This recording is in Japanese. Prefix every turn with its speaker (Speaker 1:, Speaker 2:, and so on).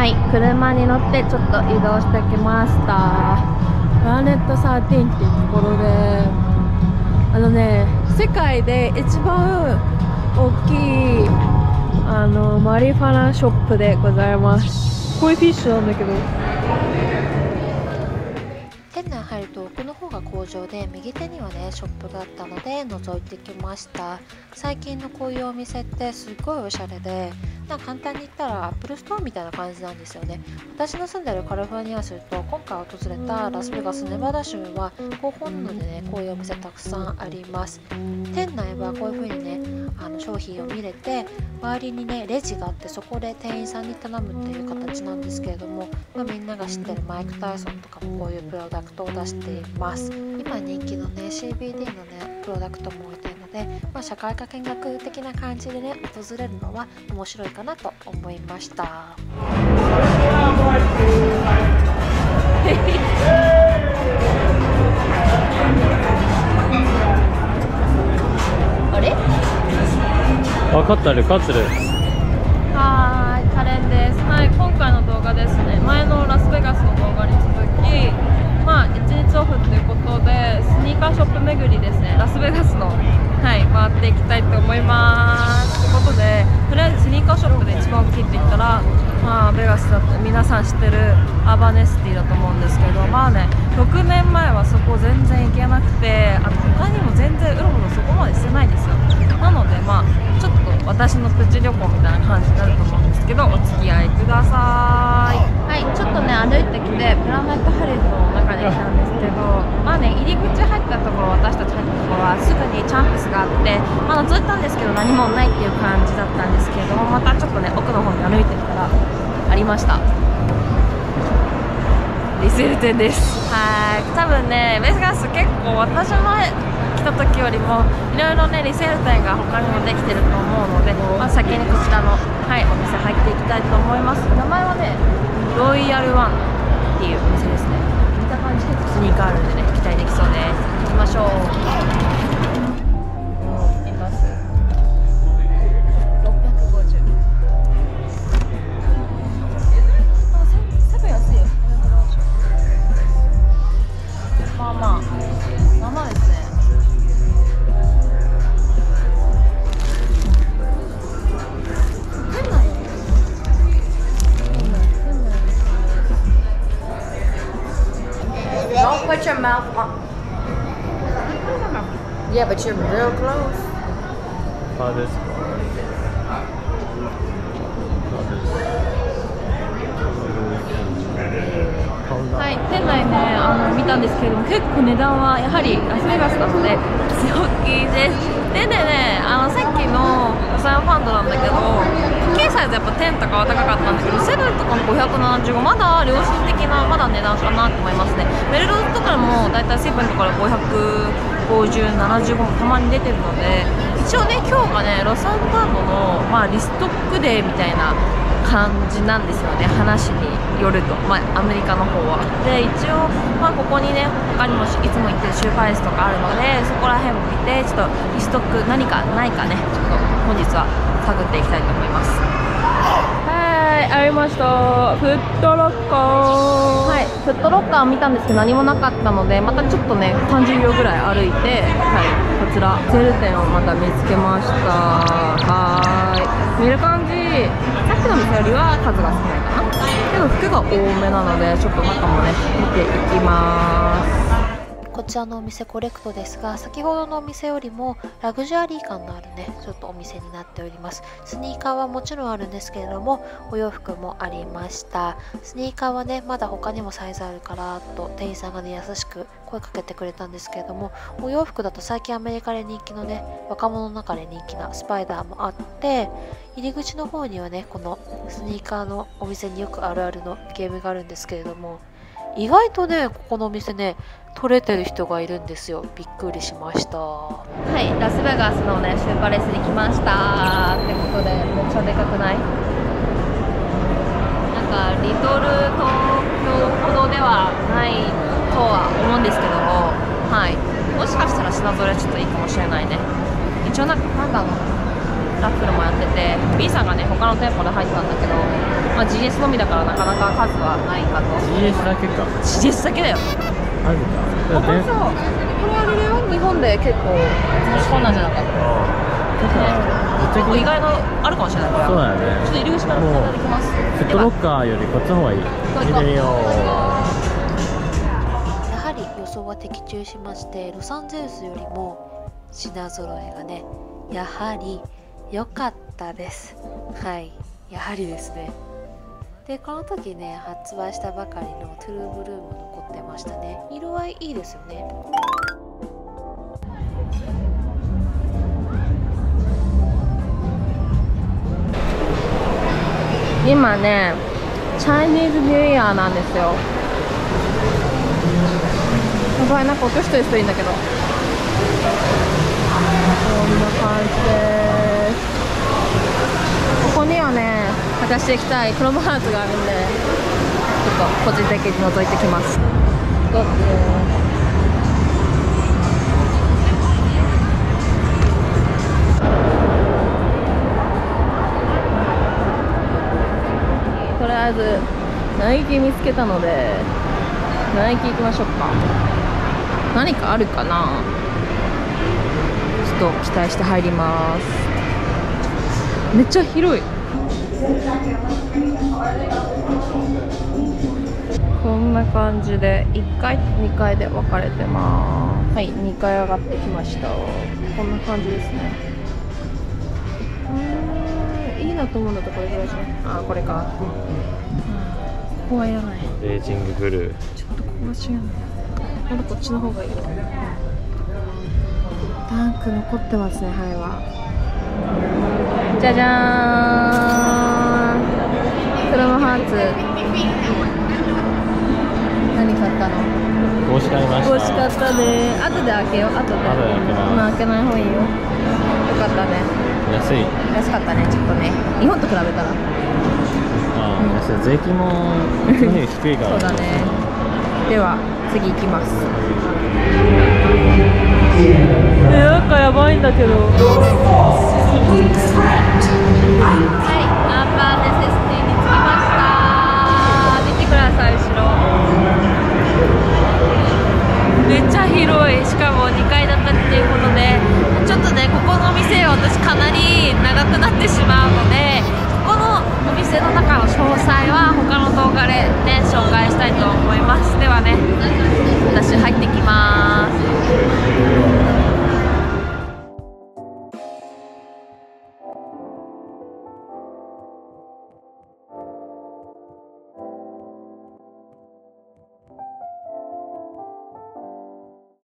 Speaker 1: はい車に乗ってちょっと移動してきました。プラネット13っていうところであのね世界で一番大きいあのマリファナショップでございます。こういうフィッシュなんだけど
Speaker 2: 方が工場で右手にはねショップがあったので覗いてきました。最近のこういうお店ってすっごいおしゃれでまあ、簡単に言ったらアップルストアみたいな感じなんですよね。私の住んでるカリフォルニア州と今回訪れたラスベガスネバダ州は合法なのでねこういうお店たくさんあります。店内はこういう風にねあの商品を見れて周りにねレジがあってそこで店員さんに頼むっていう形なんですけれども、まあ、みんなが知ってるマイク・タイソンとかもこういうプロダクトを出しています今人気のね CBD のねプロダクトも置いてるので、まあ、社会科見学的な感じでね訪れるのは面白いかなと思いました。
Speaker 3: カッタル、カツル。
Speaker 1: はい、カレンです。はい、今回の動画ですね。前のラスベガスの動画に続き、まあ1日オフということでスニーカーショップ巡りですね。ラスベガスのはい回っていきたいと思います。ということで、とりあえずスニーカーショップで一番大きいって言ったら、まあベガスだと皆さん知ってるアバネスティだと思うんですけど、まあね6年前はそこ全然行けなくて、あと他にも全然うろうろそこまでしてないんですよ。なのでまあちょっと私のプチ旅行みたいな感じになると思うんですけどお付き合いくださいはいちょっとね歩いてきてプラネットハリウッドの中に来たんですけどまあね入り口入ったところ私たち入ったところはすぐにチャンプスがあってまだずっとんですけど何もないっていう感じだったんですけれどもまたちょっとね奥の方に歩いてきたらありました。リセール店です。はい。多分ねベスガス結構私の来た時よりもいろいろねリセール店が他にもできてると思うので、まあ、先にこちらの、はい、お店入っていきたいと思います。名前はねロイヤルワンっていうお店ですね。見た感じ結構スニーカーあるんでね期待できそうです行きましょう
Speaker 4: put your mouth on. Yeah, but you're real close.
Speaker 3: パーですか。
Speaker 1: はい、店内ねあの見たんですけれども結構値段はやはりラスベガスなので強気ですでねねあのさっきの予算ファンドなんだけど大きいサイズやっぱ10とかは高かったんだけどセブンとかも575まだ良心的なまだ値段かなと思いますね。メルローとかもだいたいセブンとかで55075もたまに出てるので一応ね今日がねロサンファンドの、まあ、リストックデーみたいな感じなんですよね話によると、まあ、アメリカの方は。で一応、まあ、ここにね他にもいつも行ってるシューパイスとかあるのでそこら辺も見てちょっとリストック何かないかねちょっと本日は探っていきたいと思います。はいありました。フットロッカー。はいフットロッカーを見たんですけど何もなかったのでまたちょっとね30秒ぐらい歩いてはいこちらセール店をまた見つけました。はい。見る感じの店よりは数が少ないかな。けど服が多めなのでちょっと中もね見ていきます。
Speaker 2: ちらのお店コレクトですが先ほどのお店よりもラグジュアリー感のあるねちょっとお店になっております。スニーカーはもちろんあるんですけれどもお洋服もありました。スニーカーはねまだ他にもサイズあるからと店員さんがね優しく声かけてくれたんですけれどもお洋服だと最近アメリカで人気のね若者の中で人気なスパイダーもあって入り口の方にはねこのスニーカーのお店によくあるあるのゲームがあるんですけれども意外とねここのお店ね取れてる人がいるんですよ。びっくりしました。
Speaker 1: はいラスベガスのねスーパーレースに来ました。ってことでめっちゃでかくない？なんかリトル東京ほどではないとは思うんですけどはい。もしかしたら品ぞれちょっといいかもしれないね。一応なんかパンダのラッフルもやってて B さんがね他の店舗で入ったんだけど、まあ、GS のみだからなかなか数はないかと。
Speaker 3: GS だけか。
Speaker 1: GS だけだよ。
Speaker 3: マジか
Speaker 1: 他さこれあれだよ。日本で結構持ち込んだんじゃなかった。結構意外のあるかもしれない。から
Speaker 3: そうだよね。
Speaker 1: ちょっと入り口から
Speaker 3: もう
Speaker 1: できます。
Speaker 3: フットロッカーよりこっちの方がいい。
Speaker 1: 行こう
Speaker 3: 見てみよ
Speaker 2: やはり予想は的中しましてロサンゼルスよりも品揃えがねやはり良かったです。はい。やはりですね。でこの時ね発売したばかりのトゥルーブルーも残ってましたね。色合いいいですよね。
Speaker 1: 今ねチャイニーズニューイヤーなんですよ。やばいなんか落としてる人いるんだけど。こんな感じで。すここにはね探していきたいクロムハーツがあるんでちょっと個人的に覗いてきます。どうとりあえずナイキ見つけたのでナイキ行きましょうか。何かあるかな？ちょっと期待して入ります。めっちゃ広い。こんな感じで1階と2階で分かれてます。はい2階上がってきました。こんな感じですね。いいなと思うんだとこれぐらいじゃないあーこれか、うん。ここはいらないう
Speaker 3: レージングブルー。
Speaker 1: ちょっとここが違うまだこっちの方がいい。タンク残ってますねはいはじゃじゃーん。クロムハーツ。何買ったの？
Speaker 3: 帽子買いました。
Speaker 1: 帽子買ったね後で開けよう。後で。
Speaker 3: 後で開けます。
Speaker 1: まあ開けない方がいいよ。よかったね。
Speaker 3: 安い。
Speaker 1: 安かったねちょっとね。日本と比べたら。
Speaker 3: ああ安い。税金も低いから。
Speaker 1: そうだね。では次行きます。えなんかやばいんだけど
Speaker 2: absolutely correct. I'm. Uh,